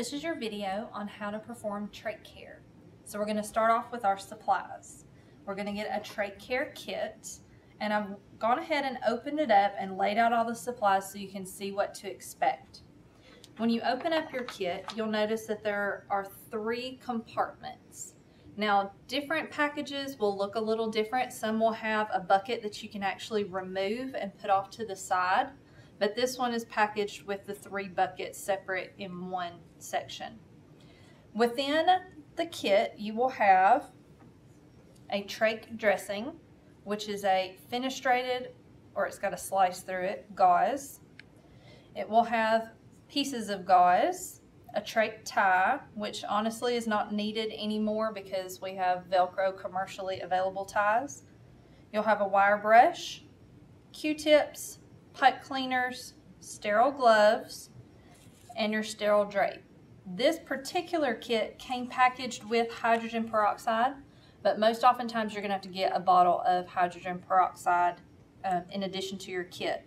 This is your video on how to perform trach care. So we're going to start off with our supplies. We're going to get a trach care kit and I've gone ahead and opened it up and laid out all the supplies so you can see what to expect. When you open up your kit, you'll notice that there are three compartments. Now, different packages will look a little different. Some will have a bucket that you can actually remove and put off to the side but this one is packaged with the three buckets separate in one section. Within the kit, you will have a trach dressing, which is a fenestrated, or it's got a slice through it, gauze. It will have pieces of gauze, a trach tie, which honestly is not needed anymore because we have Velcro commercially available ties. You'll have a wire brush, Q-tips, pipe cleaners, sterile gloves, and your sterile drape. This particular kit came packaged with hydrogen peroxide, but most oftentimes you're going to have to get a bottle of hydrogen peroxide um, in addition to your kit.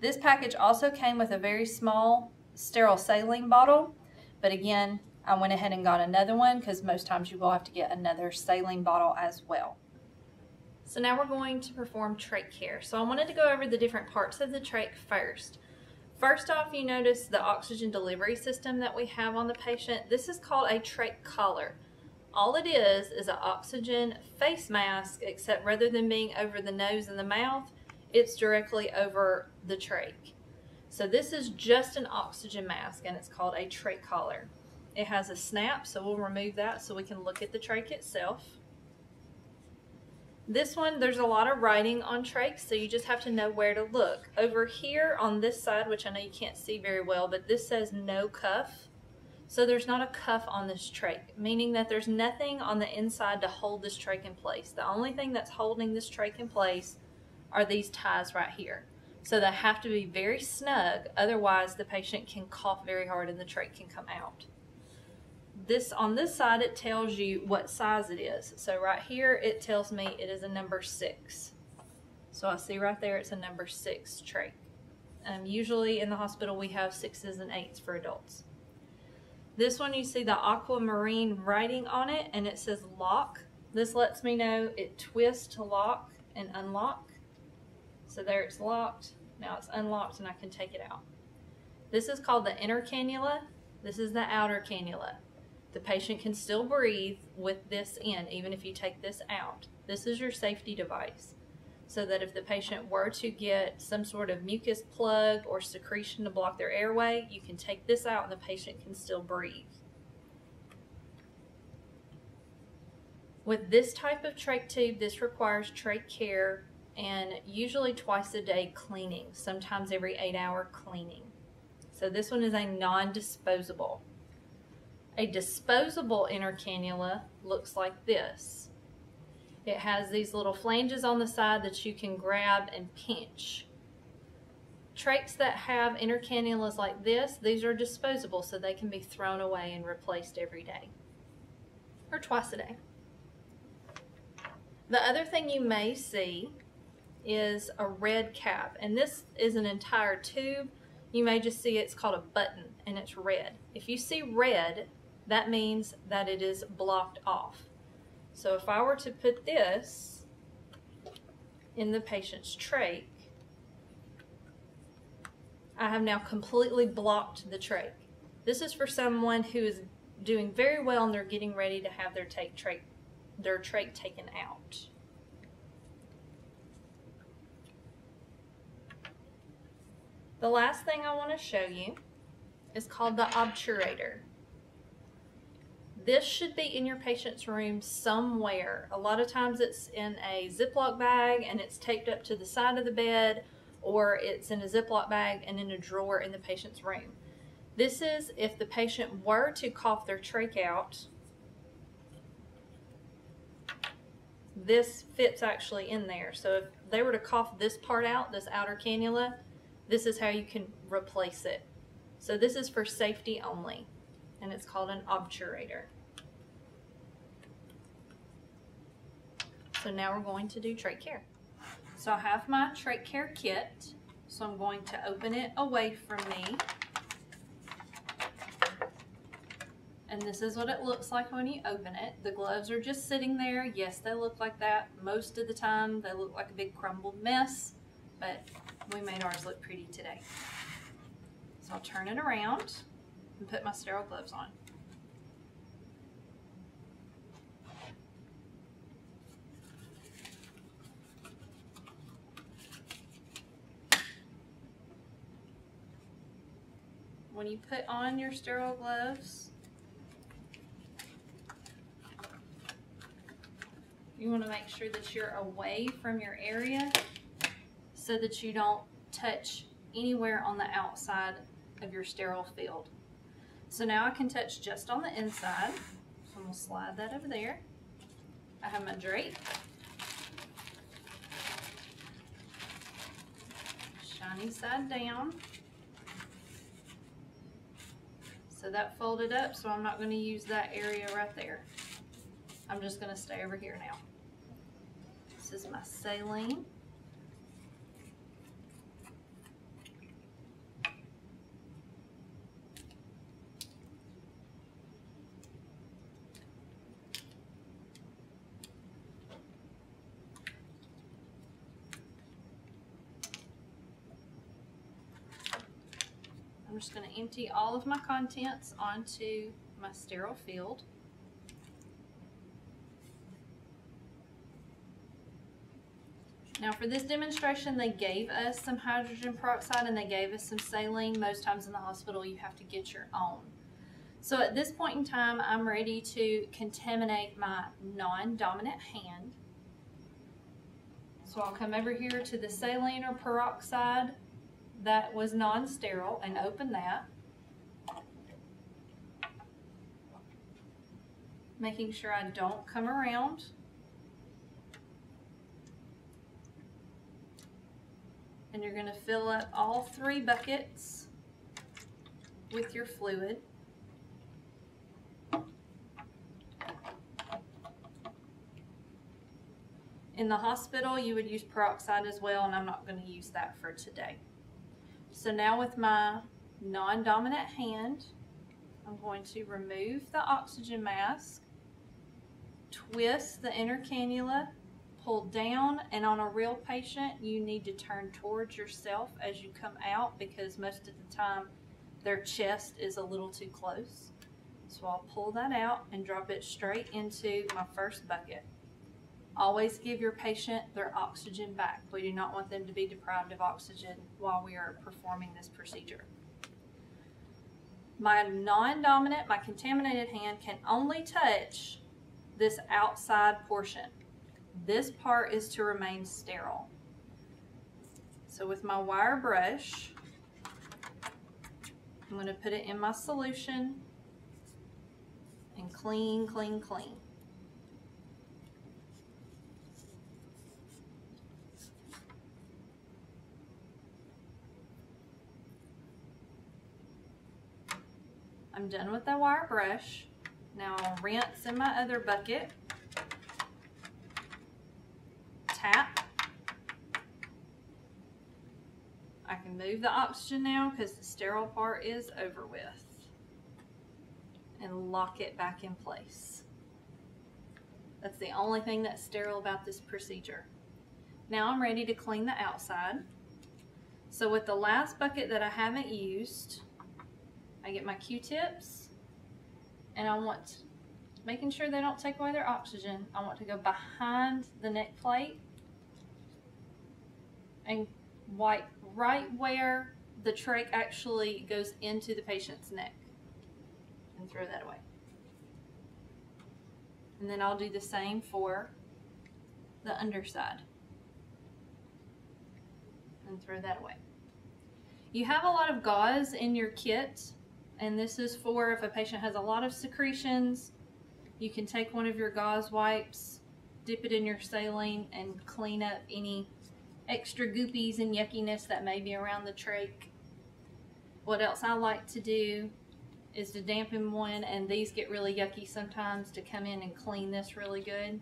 This package also came with a very small sterile saline bottle, but again, I went ahead and got another one because most times you will have to get another saline bottle as well. So now we're going to perform trach care. So I wanted to go over the different parts of the trach first. First off, you notice the oxygen delivery system that we have on the patient. This is called a trach collar. All it is is an oxygen face mask, except rather than being over the nose and the mouth, it's directly over the trach. So this is just an oxygen mask and it's called a trach collar. It has a snap, so we'll remove that so we can look at the trach itself. This one, there's a lot of writing on trachs, so you just have to know where to look. Over here on this side, which I know you can't see very well, but this says no cuff. So there's not a cuff on this trach, meaning that there's nothing on the inside to hold this trach in place. The only thing that's holding this trach in place are these ties right here. So they have to be very snug, otherwise the patient can cough very hard and the trach can come out this on this side it tells you what size it is. So right here it tells me it is a number six. So I see right there it's a number six trach. um, usually in the hospital we have sixes and eights for adults. This one you see the aquamarine writing on it and it says lock. This lets me know it twists to lock and unlock. So there it's locked. Now it's unlocked and I can take it out. This is called the inner cannula. This is the outer cannula the patient can still breathe with this in, even if you take this out. This is your safety device. So that if the patient were to get some sort of mucus plug or secretion to block their airway, you can take this out and the patient can still breathe. With this type of trach tube, this requires trach care and usually twice a day cleaning, sometimes every eight hour cleaning. So this one is a non-disposable. A disposable inner cannula looks like this. It has these little flanges on the side that you can grab and pinch. Trachs that have inner cannulas like this, these are disposable so they can be thrown away and replaced every day or twice a day. The other thing you may see is a red cap and this is an entire tube. You may just see it's called a button and it's red. If you see red, that means that it is blocked off. So if I were to put this in the patient's trach, I have now completely blocked the trach. This is for someone who is doing very well and they're getting ready to have their, take, trach, their trach taken out. The last thing I want to show you is called the obturator. This should be in your patient's room somewhere. A lot of times it's in a Ziploc bag and it's taped up to the side of the bed or it's in a Ziploc bag and in a drawer in the patient's room. This is if the patient were to cough their trach out, this fits actually in there. So if they were to cough this part out, this outer cannula, this is how you can replace it. So this is for safety only and it's called an obturator. So now we're going to do trach care. So I have my trach care kit. So I'm going to open it away from me. And this is what it looks like when you open it. The gloves are just sitting there. Yes, they look like that. Most of the time, they look like a big crumbled mess, but we made ours look pretty today. So I'll turn it around and put my sterile gloves on. When you put on your sterile gloves, you want to make sure that you're away from your area so that you don't touch anywhere on the outside of your sterile field. So now I can touch just on the inside. So I'm to slide that over there. I have my drape. Shiny side down. So that folded up, so I'm not to use that area right there. I'm just to stay over here now. This is my saline. Just going to empty all of my contents onto my sterile field. Now for this demonstration, they gave us some hydrogen peroxide and they gave us some saline. Most times in the hospital, you have to get your own. So at this point in time, I'm ready to contaminate my non-dominant hand. So I'll come over here to the saline or peroxide that was non-sterile and open that. Making sure I don't come around. And you're going to fill up all three buckets with your fluid. In the hospital, you would use peroxide as well, and I'm not going to use that for today. So now with my non-dominant hand, I'm going to remove the oxygen mask, twist the inner cannula, pull down, and on a real patient, you need to turn towards yourself as you come out because most of the time their chest is a little too close. So I'll pull that out and drop it straight into my first bucket. Always give your patient their oxygen back. We do not want them to be deprived of oxygen while we are performing this procedure. My non-dominant, my contaminated hand can only touch this outside portion. This part is to remain sterile. So with my wire brush, I'm going to put it in my solution and clean, clean, clean. I'm done with the wire brush. Now I'll rinse in my other bucket. Tap. I can move the oxygen now because the sterile part is over with. And lock it back in place. That's the only thing that's sterile about this procedure. Now I'm ready to clean the outside. So with the last bucket that I haven't used, I get my Q-tips and I want, making sure they don't take away their oxygen, I want to go behind the neck plate and wipe right where the trach actually goes into the patient's neck and throw that away. And then I'll do the same for the underside and throw that away. You have a lot of gauze in your kit and this is for if a patient has a lot of secretions, you can take one of your gauze wipes, dip it in your saline, and clean up any extra goopies and yuckiness that may be around the trach. What else I like to do is to dampen one, and these get really yucky sometimes, to come in and clean this really good.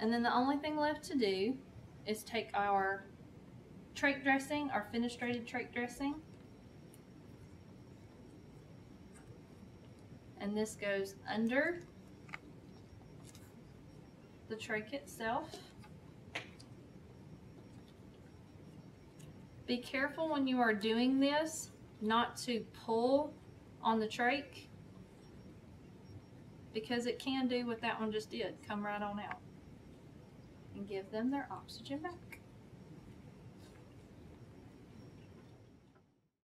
And then the only thing left to do is take our trach dressing, our fenestrated trach dressing, and this goes under the trach itself. Be careful when you are doing this not to pull on the trach because it can do what that one just did come right on out and give them their oxygen back.